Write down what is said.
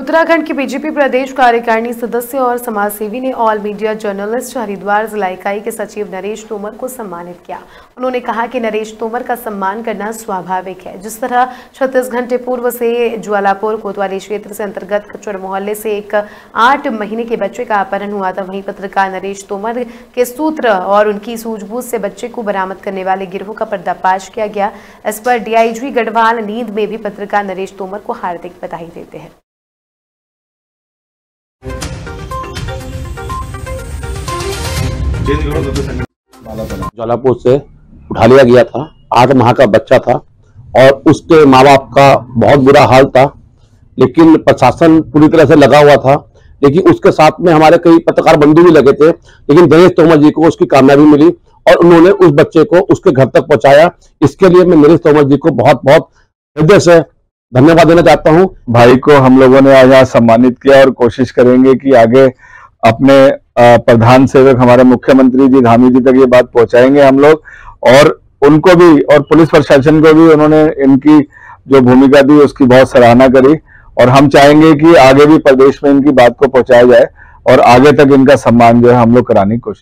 उत्तराखंड के बीजेपी प्रदेश कार्यकारिणी सदस्य और समाजसेवी ने ऑल मीडिया जर्नलिस्ट हरिद्वार जिला इकाई के सचिव नरेश तोमर को सम्मानित किया। उन्होंने कहा कि नरेश तोमर का सम्मान करना स्वाभाविक है। जिस तरह छत्तीस घंटे पूर्व से ज्वालापुर कोतवाली क्षेत्र से अंतर्गत कचर मोहल्ले से एक आठ महीने के बच्चे का अपहरण हुआ था, वहीं पत्रकार नरेश तोमर के सूत्र और उनकी सूझबूझ से बच्चे को बरामद करने वाले गिरोह का पर्दाफाश किया गया। इस पर डीआईजी गढ़वाल नींद में भी पत्रकार नरेश तोमर को हार्दिक बधाई देते हैं। ज्वालापुर से उठा लिया गया था। आठ माह का बच्चा था और उसके माँ बाप का बहुत बुरा हाल था, लेकिन प्रशासन पूरी तरह से लगा हुआ था। लेकिन उसके साथ में हमारे कई पत्रकार बंधु भी लगे थे, लेकिन दिनेश तोमर जी को उसकी कामयाबी मिली और उन्होंने उस बच्चे को उसके घर तक पहुँचाया। इसके लिए मैं नरेश तोमर जी को बहुत बहुत हृदय से धन्यवाद देना चाहता हूँ। भाई को हम लोगों ने आज यहाँ सम्मानित किया और कोशिश करेंगे कि आगे अपने प्रधान सेवक हमारे मुख्यमंत्री जी, धामी जी तक ये बात पहुंचाएँगे हम लोग। और उनको भी, और पुलिस प्रशासन को भी उन्होंने इनकी जो भूमिका दी, उसकी बहुत सराहना करी। और हम चाहेंगे कि आगे भी प्रदेश में इनकी बात को पहुँचाया जाए और आगे तक इनका सम्मान जो है हम लोग कराने की कोशिश